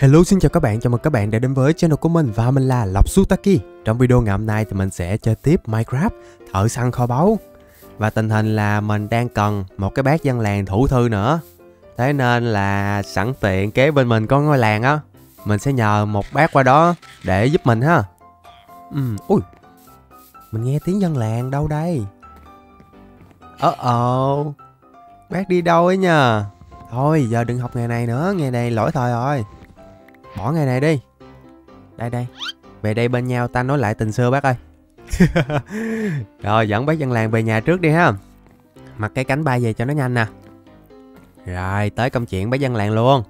Hello xin chào các bạn, chào mừng các bạn đã đến với channel của mình và mình là Lộc Sutaki. Trong video ngày hôm nay thì mình sẽ chơi tiếp Minecraft Thợ săn kho báu. Và tình hình là mình đang cần một cái bác dân làng thủ thư nữa. Thế nên là sẵn tiện kế bên mình có ngôi làng á. Mình sẽ nhờ một bác qua đó để giúp mình ha. Ừ, ui. Mình nghe tiếng dân làng đâu đây? Ờ ồ Bác đi đâu ấy nhờ? Thôi giờ đừng học ngày này nữa, ngày này lỗi thời rồi. Bỏ ngày này đi. Đây đây. Về đây bên nhau ta nói lại tình xưa bác ơi. Rồi, dẫn bác dân làng về nhà trước đi ha. Mặc cái cánh bay về cho nó nhanh nè. Rồi, tới công chuyện bác dân làng luôn.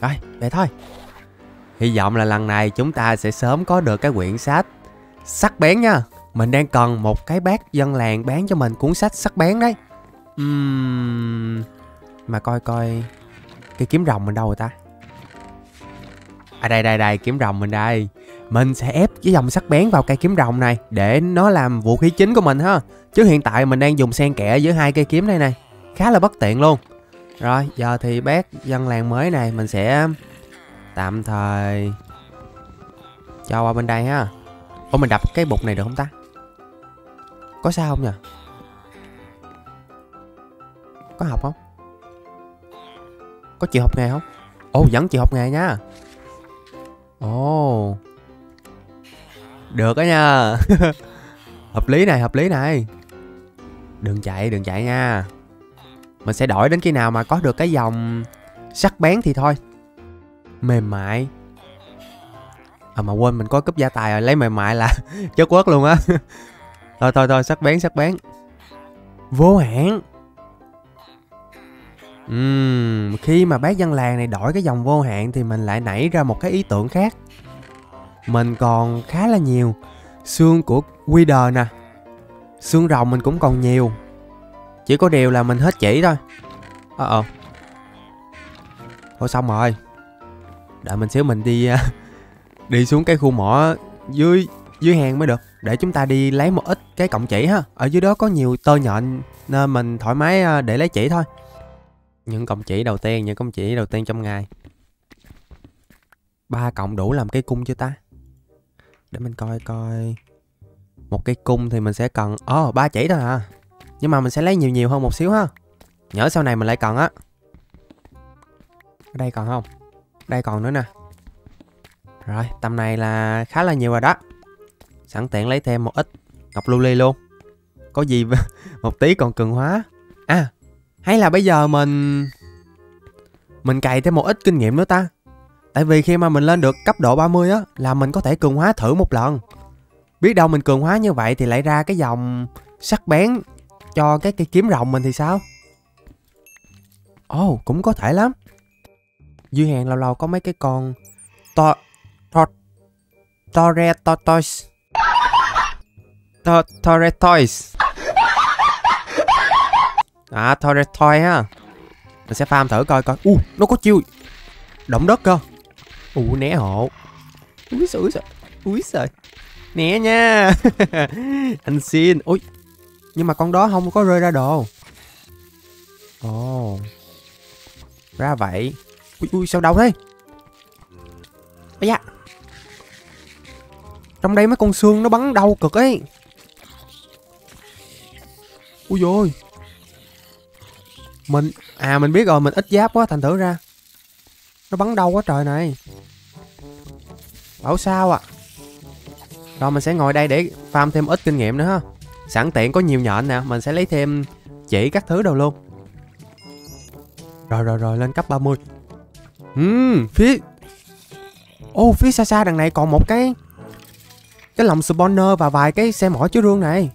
Rồi, về thôi. Hy vọng là lần này chúng ta sẽ sớm có được cái quyển sách Sắc bén nha. Mình đang cần một cái bác dân làng bán cho mình cuốn sách sắc bén đấy. Uhm... Mà coi coi, Cái kiếm rồng mình đâu rồi ta? À đây đây đây, kiếm rồng mình đây. Mình sẽ ép cái dòng sắc bén vào cây kiếm rồng này Để nó làm vũ khí chính của mình ha. Chứ hiện tại mình đang dùng xen kẽ giữa hai cây kiếm này này. Khá là bất tiện luôn. Rồi, giờ thì bác dân làng mới này, Mình sẽ tạm thời Cho qua bên đây ha. Ủa, mình đập cái bục này được không ta? Có sao không nhỉ? Có học không? Có chịu học nghề không? Ồ, vẫn chịu học nghề nha. Ồ. Được đó nha. Hợp lý này, hợp lý này. Đừng chạy đừng chạy nha. Mình sẽ đổi đến khi nào mà có được cái dòng Sắc bén thì thôi. Mềm mại. À mà quên mình có cúp gia tài rồi, Lấy mềm mại là chất quất luôn á. Thôi thôi thôi, sắc bén sắc bén. Vô hạn. Uhm, khi mà bác dân làng này đổi cái dòng vô hạn thì mình lại nảy ra một cái ý tưởng khác. Mình còn khá là nhiều xương của Wither nè. Xương rồng mình cũng còn nhiều. Chỉ có điều là mình hết chỉ thôi. Ờ ờ. Thôi xong rồi. Đợi mình xíu mình đi à, đi xuống cái khu mỏ dưới dưới hang mới được để chúng ta đi lấy một ít cái cọng chỉ ha. Ở dưới đó có nhiều tơ nhện nên mình thoải mái à, để lấy chỉ thôi những cọng chỉ đầu tiên những cọng chỉ đầu tiên trong ngày. Ba cộng đủ làm cái cung chưa ta? Để mình coi coi. Một cái cung thì mình sẽ cần ồ oh, ba chỉ thôi à. Nhưng mà mình sẽ lấy nhiều nhiều hơn một xíu ha. Nhớ sau này mình lại cần á. Ở đây còn không? Đây còn nữa nè. Rồi tầm này là khá là nhiều rồi đó. Sẵn tiện lấy thêm một ít ngọc lưu ly luôn. Có gì một tí còn cường hóa. À hay là bây giờ mình Mình cày thêm một ít kinh nghiệm nữa ta? Tại vì khi mà mình lên được cấp độ 30 á Là mình có thể cường hóa thử một lần. Biết đâu mình cường hóa như vậy Thì lại ra cái dòng sắc bén Cho cái cây kiếm rồng mình thì sao? Ồ oh, cũng có thể lắm. Dưới hàng lâu lâu có mấy cái con To To Tore Tortoise To Tore Toys À thôi thôi ha. Mình sẽ farm thử coi coi. U uh, nó có chiêu Động đất cơ. U uh, né hộ. Úi trời Úi trời Né nha. Anh xin. Ui Nhưng mà con đó không có rơi ra đồ. Ồ. Oh. Ra vậy. Ui ui sao đâu thế? Ây da. Trong đây mấy con xương nó bắn đau cực ấy. Ui rồi mình à mình biết rồi mình ít giáp quá thành thử ra. Nó bắn đâu quá trời này. Bảo sao à rồi mình sẽ ngồi đây để farm thêm ít kinh nghiệm nữa ha. Sẵn tiện có nhiều nhện nè mình sẽ lấy thêm chỉ các thứ đâu luôn. Rồi rồi rồi lên cấp 30 Ừm, phía Ô, oh, phía xa xa đằng này còn một cái Cái lồng spawner và vài cái xe mỏ chứa rương này.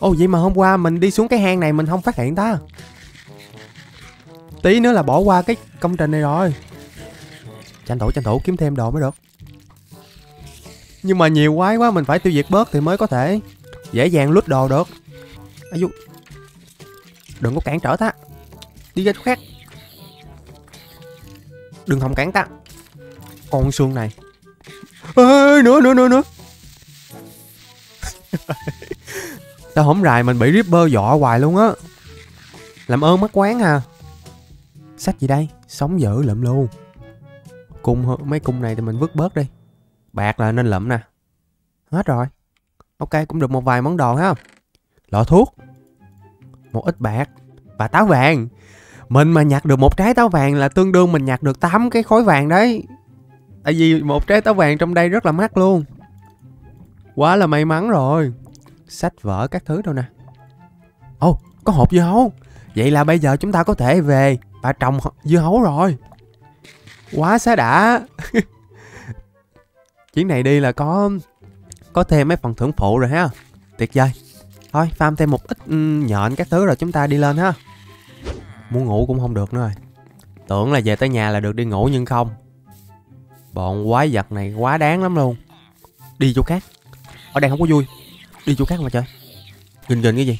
Ồ, oh, vậy mà hôm qua mình đi xuống cái hang này mình không phát hiện ta. Tí nữa là bỏ qua cái công trình này rồi. Tranh thủ tranh thủ kiếm thêm đồ mới được. Nhưng mà nhiều quái quá Mình phải tiêu diệt bớt thì mới có thể Dễ dàng lút đồ được. À, dù... Đừng có cản trở ta. Đi ra chỗ khác. Đừng hòng cản ta. Con xương này. Ê, nữa nữa nữa nữa. Tao hổng rài mình bị Ripper dọa hoài luôn á. Làm ơn mất quán à. Sách gì đây? Sống dở lượm luôn cung mấy cung này thì mình vứt bớt đi. Bạc là nên lượm nè. Hết rồi. Ok cũng được một vài món đồ ha. Lọ thuốc. Một ít bạc và táo vàng. Mình mà nhặt được một trái táo vàng là tương đương mình nhặt được 8 cái khối vàng đấy. Tại vì một trái táo vàng trong đây rất là mắc luôn. Quá là may mắn rồi. Sách vở các thứ đâu nè. Ồ oh, có hộp gì không? Vậy là bây giờ chúng ta có thể về bà trồng dưa hấu rồi. Quá xá đã. Chuyến này đi là có có thêm mấy phần thưởng phụ rồi ha. Tuyệt vời. Thôi, farm thêm một ít nhện các thứ rồi chúng ta đi lên ha. Muốn ngủ cũng không được nữa rồi. Tưởng là về tới nhà là được đi ngủ nhưng không. Bọn quái vật này quá đáng lắm luôn. Đi chỗ khác. Ở đây không có vui. Đi chỗ khác mà chơi nhìn nhìn cái gì?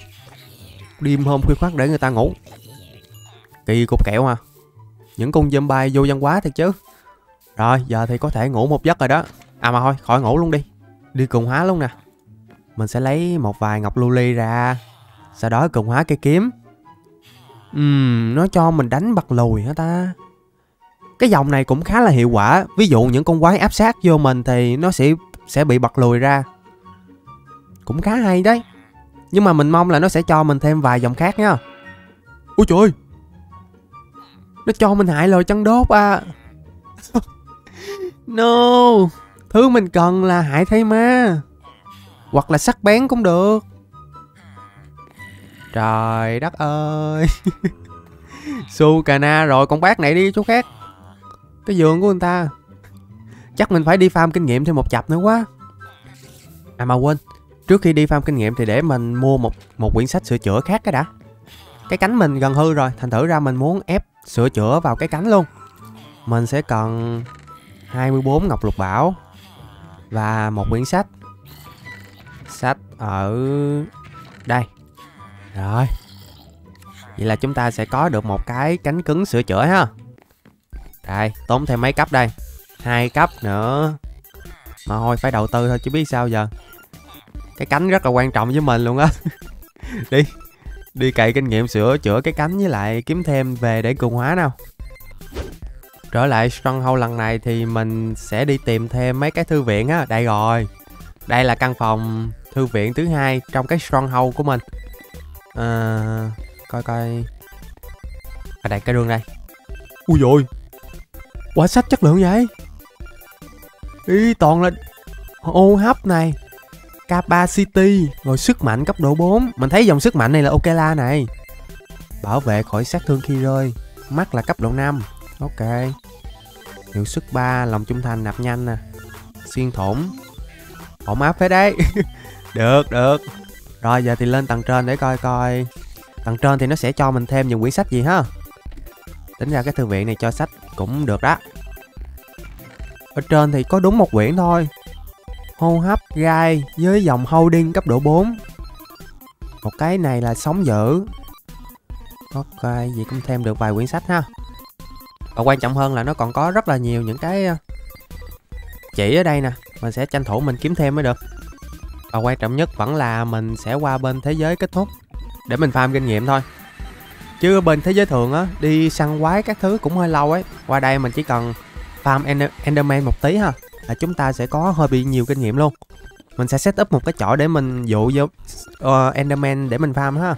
Đêm hôm khuya khoát để người ta ngủ kỳ cục kẹo mà những con zombie vô văn quá thiệt chứ rồi giờ thì có thể ngủ một giấc rồi đó à mà thôi khỏi ngủ luôn đi đi cùng hóa luôn nè mình sẽ lấy một vài ngọc lưu ly ra sau đó cùng hóa cây kiếm Ừm, nó cho mình đánh bật lùi hả ta? Cái dòng này cũng khá là hiệu quả. Ví dụ những con quái áp sát vô mình thì nó sẽ sẽ bị bật lùi ra. Cũng khá hay đấy. Nhưng mà mình mong là nó sẽ cho mình thêm vài dòng khác nha. Ôi trời ơi. Nó cho mình hại lò chân đốt à. no. Thứ mình cần là hại thay ma. Hoặc là sắc bén cũng được. Trời đất ơi Su cà na rồi, con bác này đi chỗ khác Cái giường của người ta Chắc mình phải đi farm kinh nghiệm thêm một chập nữa quá À mà quên, Trước khi đi farm kinh nghiệm thì để mình mua một một quyển sách sửa chữa khác cái đã Cái cánh mình gần hư rồi, Thành thử ra mình muốn ép sửa chữa vào cái cánh luôn. Mình sẽ cần 24 ngọc lục bảo Và một quyển sách. Sách ở đây. Rồi. Vậy là chúng ta sẽ có được một cái cánh cứng sửa chữa ha. Đây, tốn thêm mấy cấp đây? Hai cấp nữa. Mà thôi, phải đầu tư thôi chứ biết sao giờ. Cái cánh rất là quan trọng với mình luôn á. Đi. Đi cày kinh nghiệm sửa chữa cái cánh với lại kiếm thêm về để cường hóa nào. Trở lại Stronghold lần này thì mình sẽ đi tìm thêm mấy cái thư viện á Đây rồi. Đây là căn phòng thư viện thứ hai trong cái Stronghold của mình. À, coi coi. Ở đây cái đường đây. Ui rồi quả sách chất lượng vậy. Ý toàn là ô hấp này capacity rồi sức mạnh cấp độ 4 mình thấy dòng sức mạnh này là ok la này. Bảo vệ khỏi sát thương khi rơi, mắt là cấp độ 5 ok. Hiệu sức 3 lòng trung thành nạp nhanh nè. Xuyên thủng. Ổn áp phết đấy. Được được. Rồi, giờ thì lên tầng trên để coi coi. Tầng trên thì nó sẽ cho mình thêm những quyển sách gì ha? Tính ra cái thư viện này cho sách cũng được đó. Ở trên thì có đúng một quyển thôi. Hô hấp gai với dòng holding cấp độ 4 Một cái này là sống dữ. Ok, vậy cũng thêm được vài quyển sách ha. Và quan trọng hơn là nó còn có rất là nhiều những cái ờ, chỉ ở đây nè. Mình sẽ tranh thủ mình kiếm thêm mới được. Và quan trọng nhất vẫn là mình sẽ qua bên thế giới kết thúc để mình farm kinh nghiệm thôi. Chứ bên thế giới thường á đi săn quái các thứ cũng hơi lâu ấy. Qua đây mình chỉ cần farm Ender enderman một tí ha là chúng ta sẽ có hơi bị nhiều kinh nghiệm luôn. Mình sẽ set up một cái chỗ để mình dụ vô uh, enderman để mình farm ha.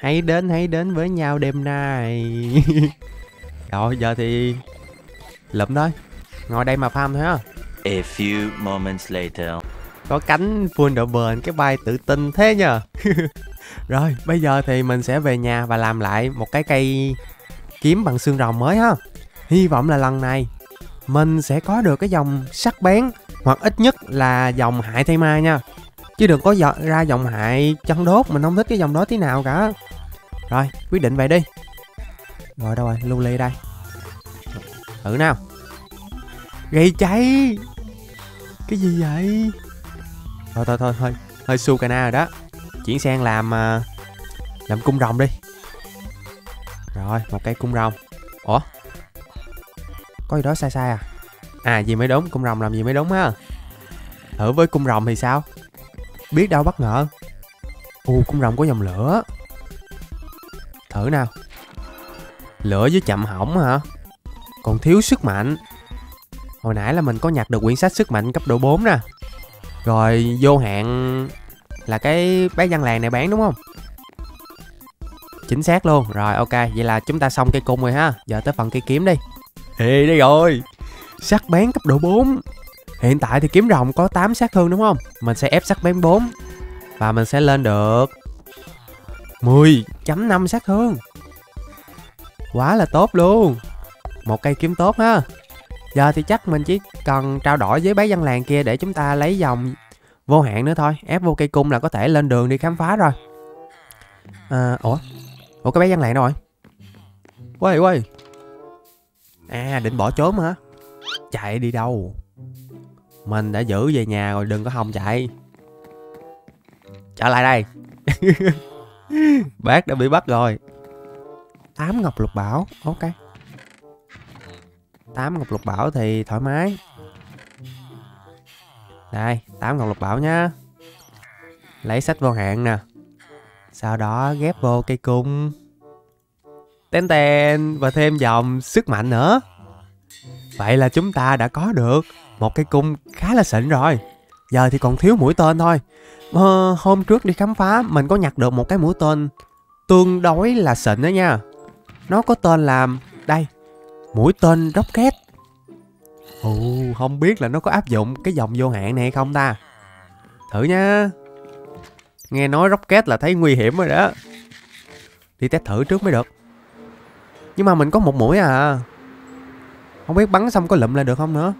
Hãy đến hãy đến với nhau đêm nay. Rồi giờ thì lụm thôi ngồi đây mà farm thôi ha. A few moments later. có cánh bền cái bay tự tin thế nhờ. Rồi bây giờ thì mình sẽ về nhà và làm lại một cái cây kiếm bằng xương rồng mới ha. Hy vọng là lần này mình sẽ có được cái dòng sắc bén hoặc ít nhất là dòng hại thay ma nha. Chứ đừng có dọ, ra dòng hại chân đốt mình không thích cái dòng đó tí nào cả. Rồi quyết định vậy đi. Rồi đâu rồi? Lưu ly đây. Thử nào. Gây cháy. Cái gì vậy? Thôi thôi thôi hơi hơi su cana rồi đó. Chuyển sang làm à, làm cung rồng đi. Rồi một cây cung rồng. Ủa? Có gì đó sai sai à? À gì mới đúng cung rồng làm gì mới đúng ha? Thử với cung rồng thì sao? Biết đâu bất ngờ. Ù cung rồng có dòng lửa. Thử nào. Lửa với chậm hỏng hả? Còn thiếu sức mạnh. Hồi nãy là mình có nhặt được quyển sách sức mạnh cấp độ 4 nè. Rồi, vô hạn là cái bé dân làng này bán đúng không? Chính xác luôn. Rồi, ok. Vậy là chúng ta xong cây cung rồi ha. Giờ tới phần cây kiếm đi. Thì đây rồi. Sắc bén cấp độ 4 Hiện tại thì kiếm rồng có 8 sát thương đúng không? Mình sẽ ép sắc bén 4 Và mình sẽ lên được 10.5 sát thương. Quá là tốt luôn. Một cây kiếm tốt ha. Giờ thì chắc mình chỉ cần trao đổi với bác dân làng kia để chúng ta lấy dòng vô hạn nữa thôi. Ép vô cây cung là có thể lên đường đi khám phá rồi. À, Ủa? Ủa cái bé dân làng đâu rồi? Quay quay À định bỏ trốn hả? Chạy đi đâu? Mình đã giữ về nhà rồi, đừng có hòng chạy. Trở lại đây. Bác đã bị bắt rồi. Tám ngọc lục bảo, Ok. Tám ngọc lục bảo thì thoải mái. Đây, tám ngọc lục bảo nhá. Lấy sách vô hạn nè. Sau đó ghép vô cây cung. Tên tên Và thêm dòng sức mạnh nữa. Vậy là chúng ta đã có được Một cái cung khá là xịn rồi. Giờ thì còn thiếu mũi tên thôi. Ờ, Hôm trước đi khám phá Mình có nhặt được một cái mũi tên Tương đối là xịn đó nha. Nó có tên là Đây Mũi tên rocket. Ồ, không biết là nó có áp dụng cái dòng vô hạn này không ta? Thử nha. Nghe nói rocket là thấy nguy hiểm rồi đó. Đi test thử trước mới được. Nhưng mà mình có một mũi à. Không biết bắn xong có lụm lại được không nữa.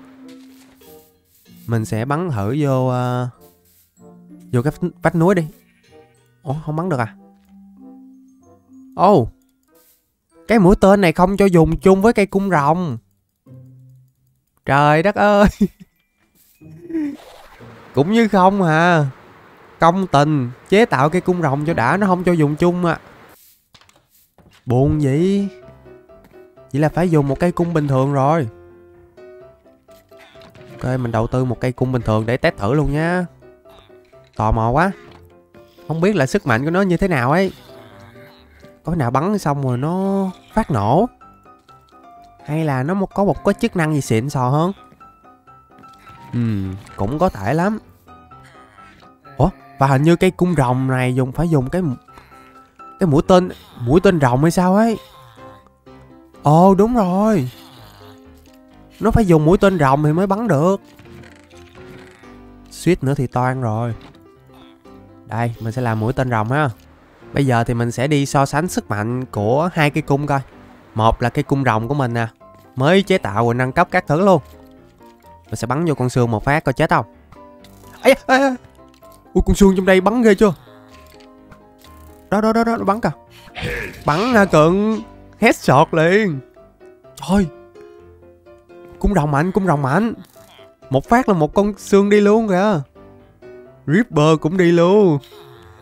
Mình sẽ bắn thử vô uh, Vô cái vách núi đi. Ủa không bắn được à? Ồ oh, Cái mũi tên này không cho dùng chung với cây cung rồng. Trời đất ơi. Cũng như không à. Công tình Chế tạo cây cung rồng cho đã Nó không cho dùng chung à Buồn vậy. Chỉ là phải dùng một cây cung bình thường rồi. Ok mình đầu tư một cây cung bình thường để test thử luôn nha Tò mò quá. Không biết là sức mạnh của nó như thế nào ấy. Có nào bắn xong rồi nó phát nổ? Hay là nó có một cái chức năng gì xịn sò hơn? Ừ cũng có thể lắm. Ủa và hình như cái cung rồng này dùng phải dùng cái cái mũi tên mũi tên rồng hay sao ấy ồ đúng rồi. Nó phải dùng mũi tên rồng thì mới bắn được. Suýt nữa thì toan rồi. Đây mình sẽ làm mũi tên rồng ha. Bây giờ thì mình sẽ đi so sánh sức mạnh của hai cái cung coi. Một là cái cung rồng của mình nè Mới chế tạo rồi nâng cấp các thứ luôn. Mình sẽ bắn vô con xương một phát coi chết không? Ây da, à, Ui con xương trong đây bắn ghê chưa? Đó đó đó đó nó bắn kìa. Bắn ra cận Headshot liền. Trời Cung rồng mạnh cung rồng mạnh. Một phát là một con xương đi luôn kìa. Ripper cũng đi luôn.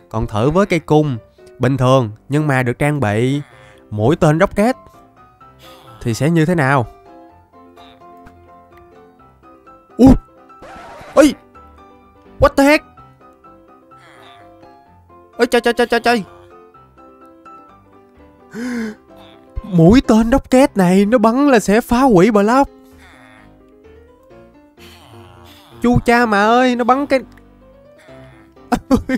Còn thử với cây cung, Bình thường, nhưng mà được trang bị Mũi tên rocket, thì sẽ như thế nào? Ui Ôi What the heck? Ôi trời trời trời trời trời. Mũi tên rocket này nó bắn là sẽ phá hủy block. Chu cha mà ơi, Nó bắn cái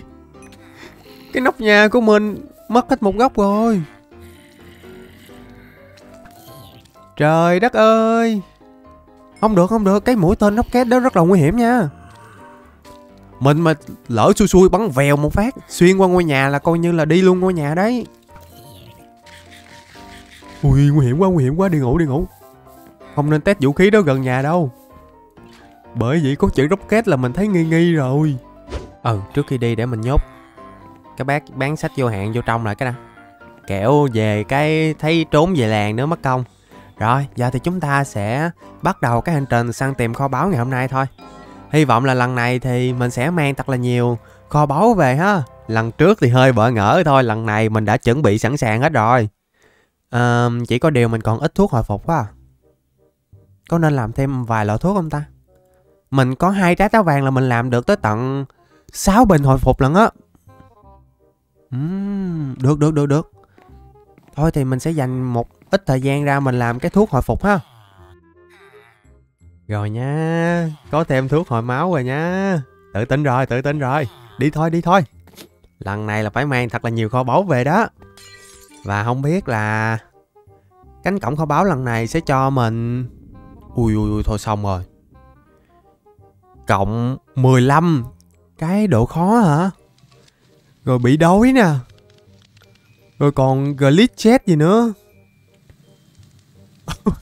Cái nóc nhà của mình Mất hết một góc rồi. Trời đất ơi. Không được không được, Cái mũi tên rocket đó rất là nguy hiểm nha. Mình mà lỡ xui xui bắn vèo một phát, Xuyên qua ngôi nhà là coi như là đi luôn ngôi nhà đấy. Ui nguy hiểm quá nguy hiểm quá đi ngủ đi ngủ Không nên test vũ khí đó gần nhà đâu Bởi vì có chữ rocket là mình thấy nghi nghi rồi Ừ trước khi đi để mình nhốt Các bác bán sách vô hạn vô trong lại cái nào Kẹo về cái thấy trốn về làng nữa mất công rồi, giờ thì chúng ta sẽ bắt đầu cái hành trình săn tìm kho báu ngày hôm nay thôi. Hy vọng là lần này thì mình sẽ mang thật là nhiều kho báu về ha. Lần trước thì hơi bỡ ngỡ thôi, lần này mình đã chuẩn bị sẵn sàng hết rồi. À, chỉ có điều mình còn ít thuốc hồi phục quá à. Có nên làm thêm vài loại thuốc không ta? Mình có hai trái táo vàng là mình làm được tới tận 6 bình hồi phục lần á. Uhm, được được được được. Thôi thì mình sẽ dành một ít thời gian ra mình làm cái thuốc hồi phục ha Rồi nha, có thêm thuốc hồi máu rồi nha. Tự tin rồi, tự tin rồi. Đi thôi, đi thôi. Lần này là phải mang thật là nhiều kho báu về đó. Và không biết là cánh cổng kho báu lần này sẽ cho mình... Ui ui ui, thôi xong rồi. Cộng 15 cái độ khó hả? Rồi bị đói nè. Rồi còn glitch chết gì nữa.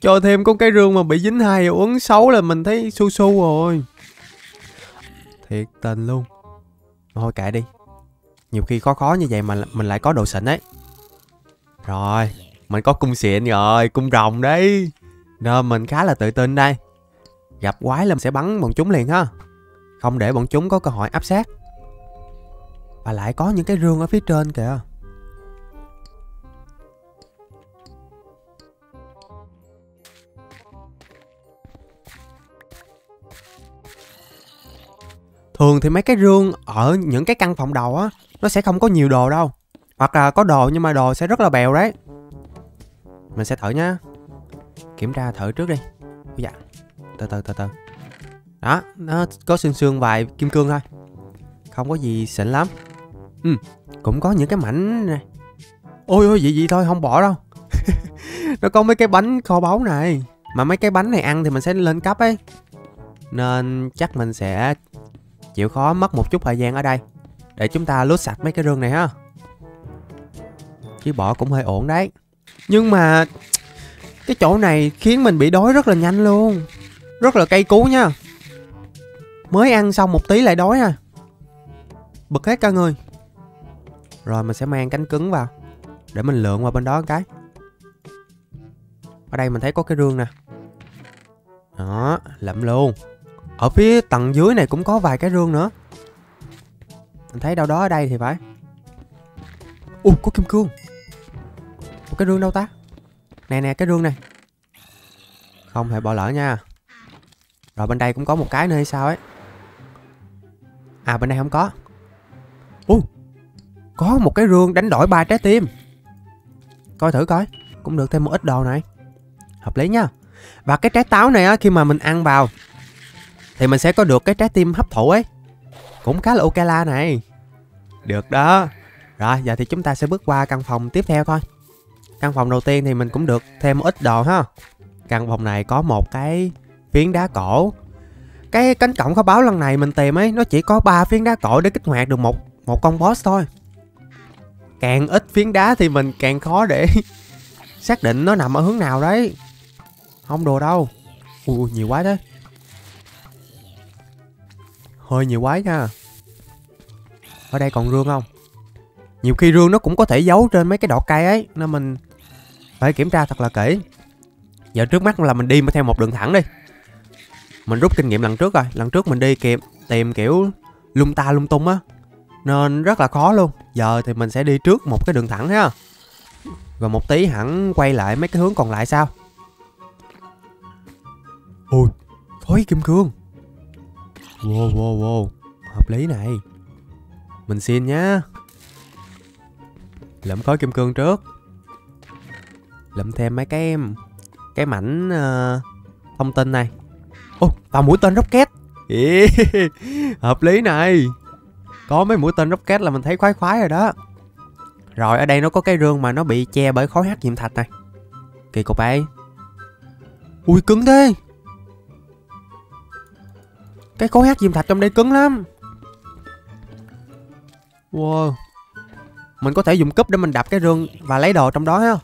Cho thêm con cái rương mà bị dính hai uống xấu là mình thấy su su rồi. Thiệt tình luôn. Thôi kệ đi. Nhiều khi khó khó như vậy mà mình lại có đồ xịn ấy. Rồi, mình có cung xịn rồi, cung rồng đấy. Nên mình khá là tự tin đây. Gặp quái là mình sẽ bắn bọn chúng liền ha. Không để bọn chúng có cơ hội áp sát. Và lại có những cái rương ở phía trên kìa. Thường thì mấy cái rương ở những cái căn phòng đầu á nó sẽ không có nhiều đồ đâu. Hoặc là có đồ nhưng mà đồ sẽ rất là bèo đấy. Mình sẽ thử nhá. Kiểm tra thử trước đi. Ôi dạ. Từ từ từ từ. Đó, Nó có xương xương vài kim cương thôi. Không có gì xịn lắm. Ừ Cũng có những cái mảnh này. Ôi ôi, vậy vậy thôi, không bỏ đâu. Nó có mấy cái bánh kho báu này. Mà mấy cái bánh này ăn thì mình sẽ lên cấp ấy. Nên chắc mình sẽ chịu khó mất một chút thời gian ở đây để chúng ta lút sạch mấy cái rương này ha. Chứ bỏ cũng hơi ổn đấy. Nhưng mà cái chỗ này khiến mình bị đói rất là nhanh luôn. Rất là cay cú nha. Mới ăn xong một tí lại đói à. Bực hết cả người rồi mình sẽ mang cánh cứng vào. Để mình lượn qua bên đó cái. Ở đây mình thấy có cái rương nè. Đó lậm luôn. Ở phía tầng dưới này cũng có vài cái rương nữa. Mình thấy đâu đó ở đây thì phải. Ủa có kim cương. Một cái rương đâu ta? Nè nè, cái rương này. Không thể bỏ lỡ nha. Rồi bên đây cũng có một cái nữa hay sao ấy? À bên đây không có. Ủa Có một cái rương đánh đổi ba trái tim. Coi thử coi, Cũng được thêm một ít đồ này. Hợp lý nha. Và cái trái táo này á, khi mà mình ăn vào, thì mình sẽ có được cái trái tim hấp thụ ấy cũng khá là ok la này. Được đó. Rồi, giờ thì chúng ta sẽ bước qua căn phòng tiếp theo thôi. Căn phòng đầu tiên thì mình cũng được thêm một ít đồ ha. Căn phòng này có một cái phiến đá cổ. Cái cánh cổng kho báo lần này mình tìm ấy, nó chỉ có ba phiến đá cổ để kích hoạt được một một con boss thôi. Càng ít phiến đá thì mình càng khó để xác định nó nằm ở hướng nào đấy. Không đồ đâu. Ui, nhiều quá đấy Hơi nhiều quái nha. Ở đây còn rương không? Nhiều khi rương nó cũng có thể giấu trên mấy cái đọt cây ấy, Nên mình phải kiểm tra thật là kỹ. Giờ trước mắt là mình đi theo một đường thẳng đi. Mình rút kinh nghiệm lần trước rồi, Lần trước mình đi kịp, tìm kiểu lung ta lung tung á, Nên rất là khó luôn. Giờ thì mình sẽ đi trước một cái đường thẳng ha. Rồi một tí hẳn quay lại mấy cái hướng còn lại sao? Ôi Khói kim cương. Wow wow wow. Hợp lý này. Mình xin nhá. Lẫm khối kim cương trước. Lẫm thêm mấy cái Cái mảnh uh, Thông tin này. Ô oh, và mũi tên rocket. Yeah. Hợp lý này. Có mấy mũi tên rocket là mình thấy khoái khoái rồi đó. Rồi ở đây nó có cái rương mà nó bị che bởi khối hắc diệm thạch này. Kỳ cục ấy. Ui cứng thế cái khối hát diêm thạch trong đây cứng lắm. Wow. Mình có thể dùng cúp để mình đập cái rương Và lấy đồ trong đó ha.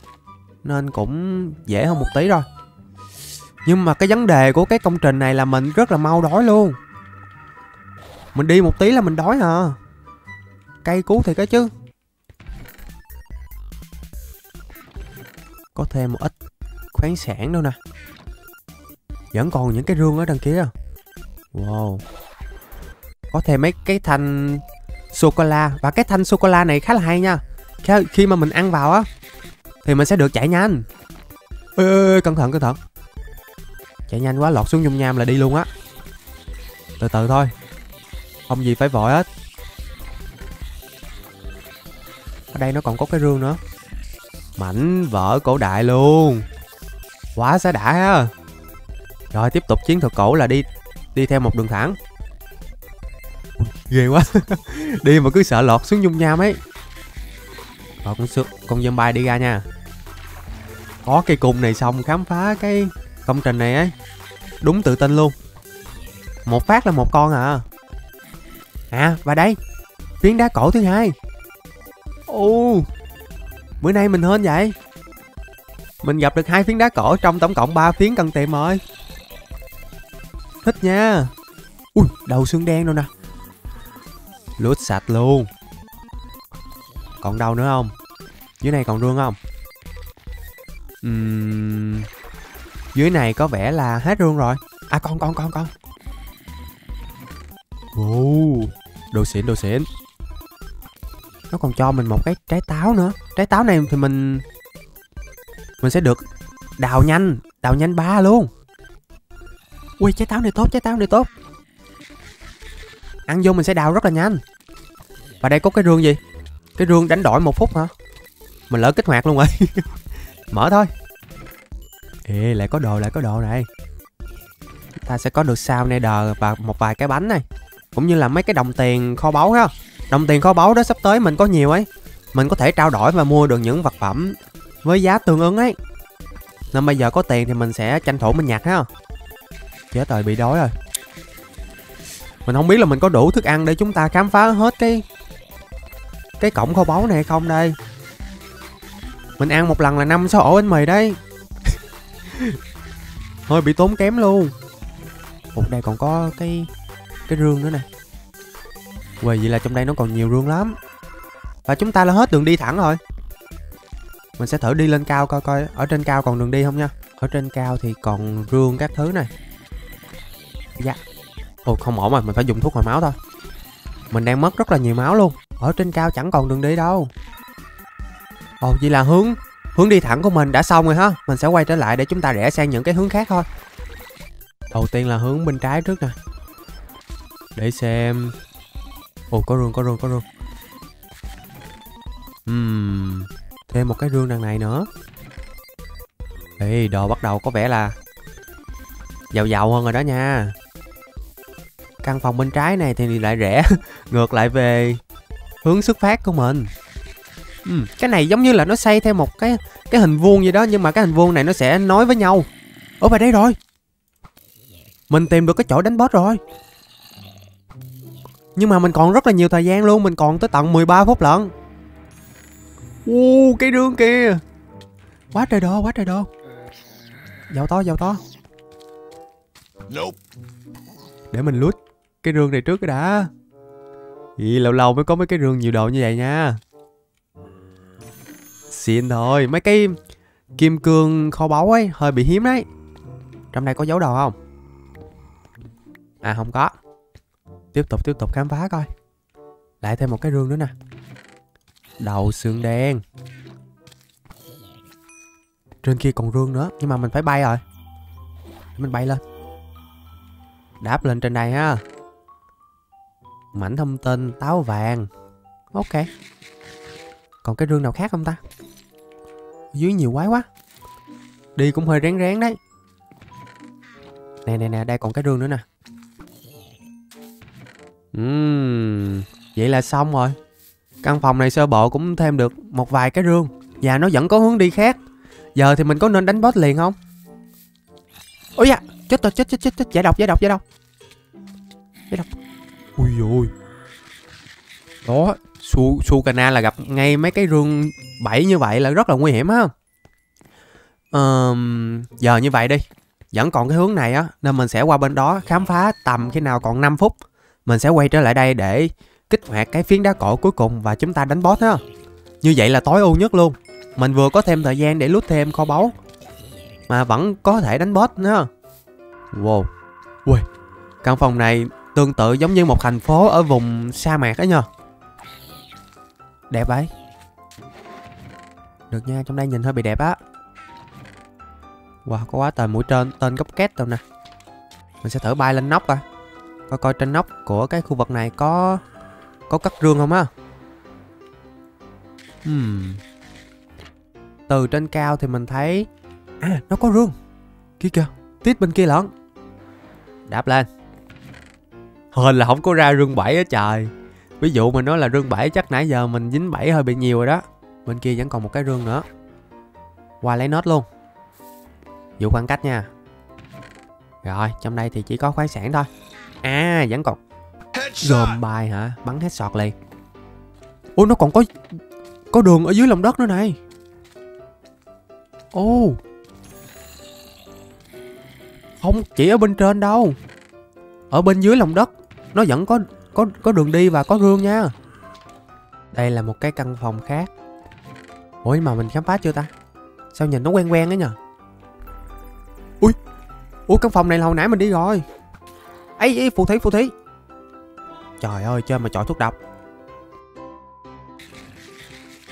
Nên cũng dễ hơn một tí rồi. Nhưng mà cái vấn đề của cái công trình này là mình rất là mau đói luôn. Mình đi một tí là mình đói à Cây cứu thì cái chứ. Có thêm một ít khoáng sản đâu nè. Vẫn còn những cái rương ở đằng kia. Wow. Có thêm mấy cái thanh sô-cô-la Và cái thanh sô-cô-la này khá là hay nha. Khi mà mình ăn vào á Thì mình sẽ được chạy nhanh. Ê, ê, ê, cẩn thận cẩn thận. Chạy nhanh quá lọt xuống dung nham là đi luôn á. Từ từ thôi. Không gì phải vội hết. Ở đây nó còn có cái rương nữa. Mảnh vỡ cổ đại luôn. Quá xá đã ha. Rồi tiếp tục chiến thuật cổ là đi đi theo một đường thẳng. Ghê quá. Đi mà cứ sợ lọt xuống dung nham ấy. Rồi con, sượt con zombie đi ra nha. Có cây cung này xong khám phá cái công trình này ấy. Đúng tự tin luôn. Một phát là một con à. À và đây. Phiến đá cổ thứ hai. Ô. Bữa nay mình hên vậy? Mình gặp được hai phiến đá cổ trong tổng cộng 3 phiến cần tìm rồi. Thích nha. Ui đầu xương đen đâu nè. Lướt sạch luôn. Còn đâu nữa không? Dưới này còn rương không? Uhm, Dưới này có vẻ là hết rương rồi. À con con con con Ồ Đồ xịn đồ xịn. Nó còn cho mình một cái trái táo nữa. Trái táo này thì mình Mình sẽ được Đào nhanh Đào nhanh ba luôn. Ui, trái táo này tốt, trái táo này tốt. Ăn vô mình sẽ đào rất là nhanh. Và đây có cái rương gì? Cái rương đánh đổi một phút hả? Mình lỡ kích hoạt luôn rồi. Mở thôi. Ê, lại có đồ, lại có đồ này. Ta sẽ có được sao nè đờ và một vài cái bánh này. Cũng như là mấy cái đồng tiền kho báu ha. Đồng tiền kho báu đó sắp tới mình có nhiều ấy. Mình có thể trao đổi và mua được những vật phẩm Với giá tương ứng ấy. Nên bây giờ có tiền thì mình sẽ tranh thủ mình nhặt ha. Chết rồi bị đói rồi. Mình không biết là mình có đủ thức ăn để chúng ta khám phá hết cái Cái cổng kho báu này hay không đây. Mình ăn một lần là năm sáu ổ bánh mì đấy. Hơi bị tốn kém luôn. Ủa, đây còn có cái Cái rương nữa nè. Quầy vậy là trong đây nó còn nhiều rương lắm. Và chúng ta là hết đường đi thẳng rồi. Mình sẽ thử đi lên cao coi coi. Ở trên cao còn đường đi không nha? Ở trên cao thì còn rương các thứ này. Dạ. Ồ không ổn rồi mình phải dùng thuốc hồi máu thôi. Mình đang mất rất là nhiều máu luôn. Ở trên cao chẳng còn đường đi đâu. Ồ vậy là hướng Hướng đi thẳng của mình đã xong rồi ha Mình sẽ quay trở lại để chúng ta rẽ sang những cái hướng khác thôi. Đầu tiên là hướng bên trái trước nè. Để xem. Ồ có rương có rương có rương. Uhm, Thêm một cái rương đằng này nữa. Ê đồ bắt đầu có vẻ là Giàu giàu hơn rồi đó nha. Căn phòng bên trái này thì lại rẻ. Ngược lại về Hướng xuất phát của mình. Ừm, Cái này giống như là nó xây theo một cái Cái hình vuông gì đó Nhưng mà cái hình vuông này nó sẽ nối với nhau. Ở bài đây rồi. Mình tìm được cái chỗ đánh boss rồi. Nhưng mà mình còn rất là nhiều thời gian luôn Mình còn tới tận 13 phút lận. Ô, cái rương kìa Quá trời đồ, quá trời đồ. Giàu to, giàu to. Để mình lút cái rương này trước cái đã. Ý, lâu lâu mới có mấy cái rương nhiều đồ như vậy nha. Xin thôi, mấy cái kim cương kho báu ấy hơi bị hiếm đấy. Trong này có dấu đồ không? À không có. Tiếp tục tiếp tục khám phá coi. Lại thêm một cái rương nữa nè. Đầu xương đen. Trên kia còn rương nữa Nhưng mà mình phải bay rồi. Mình bay lên. Đáp lên trên đây ha. Mảnh thông tin Táo vàng. Ok. Còn cái rương nào khác không ta? Dưới nhiều quái quá. Đi cũng hơi rén rén đấy. Nè nè nè Đây còn cái rương nữa nè. Uhm, Vậy là xong rồi. Căn phòng này sơ bộ cũng thêm được Một vài cái rương. Và nó vẫn có hướng đi khác. Giờ thì mình có nên đánh boss liền không? Ôi da Chết rồi chết chết chết chết. Giải độc giải độc giải độc. Giải độc. Ui ôi. Đó Su Sukana là gặp ngay mấy cái rương bẫy như vậy là rất là nguy hiểm á. Um, Giờ như vậy đi Vẫn còn cái hướng này á Nên mình sẽ qua bên đó khám phá tầm khi nào còn 5 phút. Mình sẽ quay trở lại đây để kích hoạt cái phiến đá cổ cuối cùng và chúng ta đánh boss ha Như vậy là tối ưu nhất luôn. Mình vừa có thêm thời gian để lút thêm kho báu Mà vẫn có thể đánh boss nữa. Wow. Ui Căn phòng này tương tự giống như một thành phố ở vùng sa mạc đó nha. Đẹp ấy. Được nha, trong đây nhìn hơi bị đẹp á. Wow, có quá trời mũi trên tên gốc két đâu nè. Mình sẽ thử bay lên nóc coi. Coi coi trên nóc của cái khu vực này có Có cất rương không á. Hmm. Từ trên cao thì mình thấy À, nó có rương. Kia kìa, tít bên kia lận. Đáp lên hên là không có ra rương 7 á trời. Ví dụ mà nói là rương 7 chắc nãy giờ mình dính 7 hơi bị nhiều rồi đó. Bên kia vẫn còn một cái rương nữa. Qua lấy nốt luôn. Giữ khoảng cách nha. Rồi trong đây thì chỉ có khoáng sản thôi. À vẫn còn. Gom bài hả? Bắn hết sọt liền. Ô nó còn có có đường ở dưới lòng đất nữa này. Ô. Không chỉ ở bên trên đâu. Ở bên dưới lòng đất nó vẫn có có có đường đi và có rương nha. Đây là một cái căn phòng khác. Ủa, nhưng mà mình khám phá chưa ta? Sao nhìn nó quen quen ấy nhờ? Ui ui căn phòng này là hồi nãy mình đi rồi. Ấy ấy phù thí phù thí. Trời ơi, chơi mà chọi thuốc độc.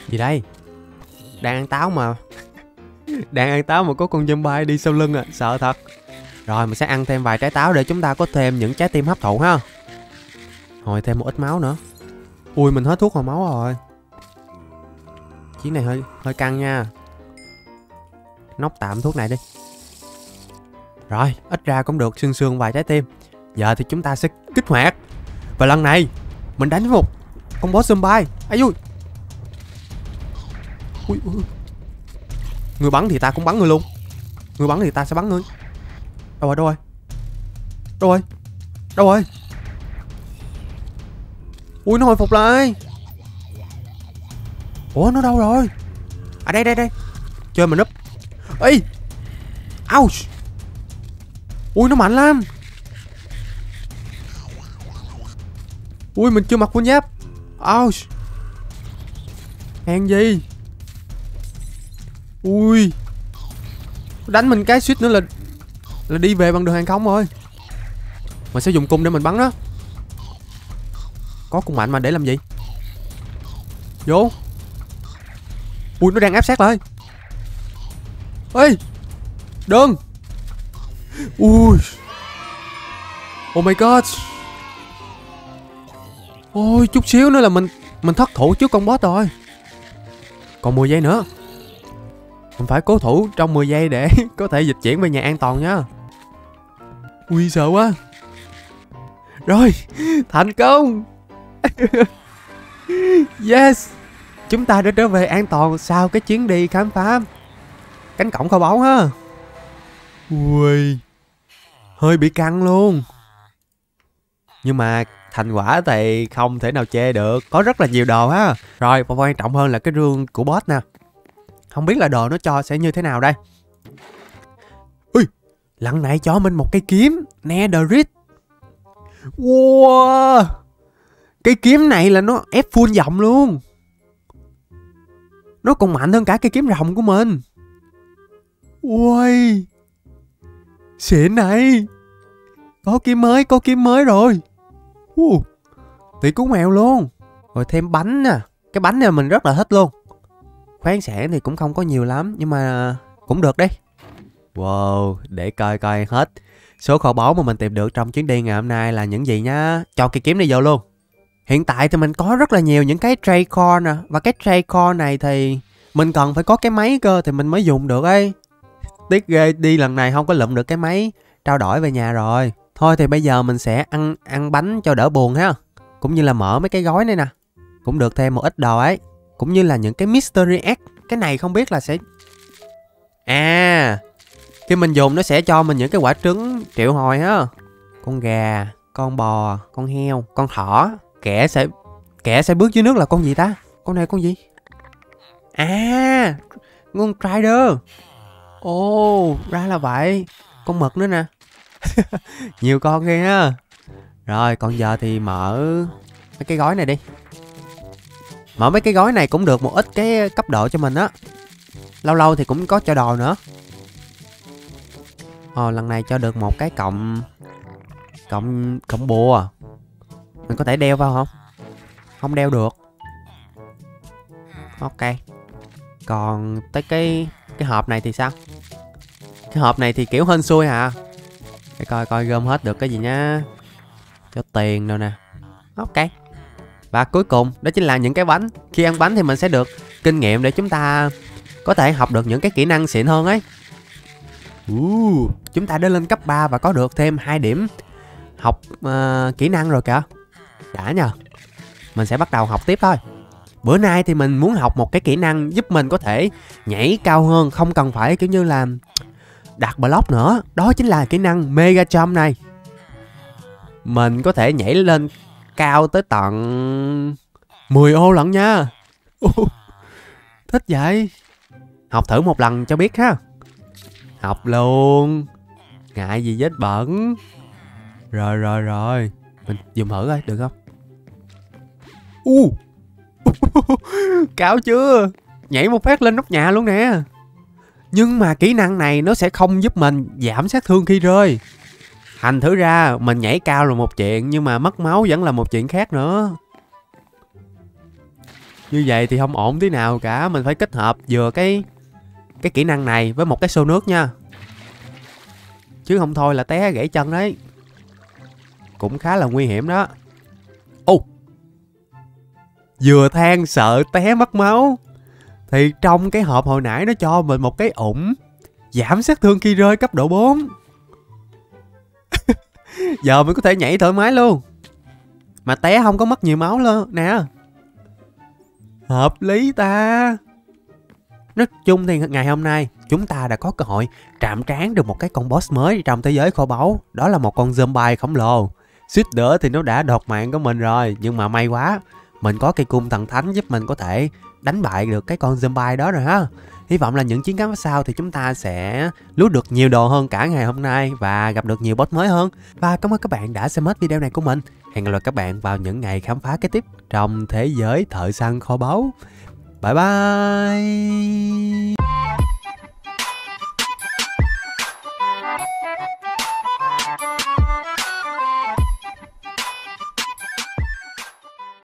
Gì đây? Đang ăn táo mà. Đang ăn táo mà có con zombie đi sau lưng à sợ thật. Rồi, mình sẽ ăn thêm vài trái táo để chúng ta có thêm những trái tim hấp thụ ha hồi thêm một ít máu nữa. Ui, mình hết thuốc hồi máu rồi. Chiến này hơi hơi căng nha. Nóc tạm thuốc này đi. Rồi, ít ra cũng được, xương xương vài trái tim. Giờ thì chúng ta sẽ kích hoạt. Và lần này, mình đánh với một con boss zombie ấy vui? ui ui. Người bắn thì ta cũng bắn người luôn. Người bắn thì ta sẽ bắn người. Đâu rồi đâu rồi? Đâu rồi? Đâu rồi? Ui, nó hồi phục lại. Ủa, nó đâu rồi? À đây đây đây. Chơi mình núp ê. Ouch. Ui, nó mạnh lắm. Ui, mình chưa mặc quân giáp. Ouch. Hèn gì? Ui. Đánh mình cái suýt nữa là là đi về bằng đường hàng không rồi. Mình sẽ dùng cung để mình bắn đó có cung mạnh mà, để làm gì? Vô. Ui, nó đang áp sát lại. Ê, đừng. Ui. Oh my god. Ôi, chút xíu nữa là mình mình thất thủ trước con boss rồi. Còn 10 giây nữa. Mình phải cố thủ trong 10 giây để có thể dịch chuyển về nhà an toàn nhá ui, sợ quá. Rồi, thành công. yes. Chúng ta đã trở về an toàn sau cái chuyến đi khám phá cánh cổng kho báu ha. Ui, hơi bị căng luôn. Nhưng mà thành quả thì không thể nào chê được. Có rất là nhiều đồ ha. Rồi và quan trọng hơn là cái rương của boss nè. Không biết là đồ nó cho sẽ như thế nào đây? Ui lần này cho mình một cây kiếm. Netherite. Wow cây kiếm này là nó ép full giọng luôn. Nó còn mạnh hơn cả cây kiếm rồng của mình. Ui xịn này. Có kiếm mới có kiếm mới rồi. Uh, tỷ cú mèo luôn. Rồi thêm bánh nè. Cái bánh này mình rất là thích luôn. Khoáng sản thì cũng không có nhiều lắm nhưng mà cũng được đi wow để coi coi hết. Số kho báu mà mình tìm được trong chuyến đi ngày hôm nay là những gì nhá. Cho cây kiếm này vô luôn hiện tại thì mình có rất là nhiều những cái tray core nè và cái tray core này thì mình cần phải có cái máy cơ thì mình mới dùng được ấy. Tiếc ghê, đi lần này không có lụm được cái máy trao đổi về nhà rồi. Thôi thì bây giờ mình sẽ ăn ăn bánh cho đỡ buồn ha. Cũng như là mở mấy cái gói này nè. Cũng được thêm một ít đồ ấy. Cũng như là những cái mystery egg. Cái này không biết là sẽ à khi mình dùng nó sẽ cho mình những cái quả trứng triệu hồi ha. Con gà, con bò, con heo, con thỏ kẻ sẽ kẻ sẽ bước dưới nước là con gì ta? Con này con gì? À con trader ồ, ra là vậy. Con mực nữa nè. Nhiều con ghê ha rồi, còn giờ thì mở mấy cái gói này đi. Mở mấy cái gói này cũng được một ít cái cấp độ cho mình á. Lâu lâu thì cũng có cho đồ nữa. Ồ, lần này cho được một cái cộng cộng cộng bùa mình có thể đeo vào không? Không đeo được. Ok. Còn tới cái cái hộp này thì sao? Cái hộp này thì kiểu hên xui hả? Để coi coi gom hết được cái gì nhá. Cho tiền đâu nè. Ok. Và cuối cùng đó chính là những cái bánh. Khi ăn bánh thì mình sẽ được kinh nghiệm để chúng ta có thể học được những cái kỹ năng xịn hơn ấy. Uh, chúng ta đã lên cấp 3 và có được thêm hai điểm học uh, kỹ năng rồi kìa đã nhờ. Mình sẽ bắt đầu học tiếp thôi. Bữa nay thì mình muốn học một cái kỹ năng giúp mình có thể nhảy cao hơn, không cần phải, kiểu như là đặt block nữa. Đó chính là kỹ năng mega jump này. Mình có thể nhảy lên cao tới tận 10 ô lận nha. Thích vậy. Học thử một lần cho biết ha. Học luôn. Ngại gì vết bẩn. Rồi rồi rồi. Mình dùng thử coi, được không? U. Cao chưa? Nhảy một phát lên nóc nhà luôn nè. Nhưng mà kỹ năng này nó sẽ không giúp mình giảm sát thương khi rơi. Thành thử ra, mình nhảy cao là một chuyện, nhưng mà mất máu vẫn là một chuyện khác nữa. Như vậy thì không ổn tí nào cả. Mình phải kết hợp vừa cái cái kỹ năng này với một cái xô nước nha. Chứ không thôi là té gãy chân đấy. Cũng khá là nguy hiểm đó vừa than sợ té mất máu. Thì trong cái hộp hồi nãy nó cho mình một cái ủng, giảm sát thương khi rơi cấp độ 4 giờ mình có thể nhảy thoải mái luôn. Mà té không có mất nhiều máu luôn nè. Hợp lý ta. Nói chung thì ngày hôm nay, chúng ta đã có cơ hội chạm trán được một cái con boss mới trong thế giới kho báu. Đó là một con zombie khổng lồ. Suýt nữa thì nó đã đột mạng của mình rồi, nhưng mà may quá mình có cây cung thần thánh giúp mình có thể đánh bại được cái con zombie đó rồi ha. Hy vọng là những chiến thắng sau thì chúng ta sẽ lút được nhiều đồ hơn cả ngày hôm nay và gặp được nhiều boss mới hơn. Và cảm ơn các bạn đã xem hết video này của mình. Hẹn gặp lại các bạn vào những ngày khám phá kế tiếp trong thế giới thợ săn kho báu. Bye bye!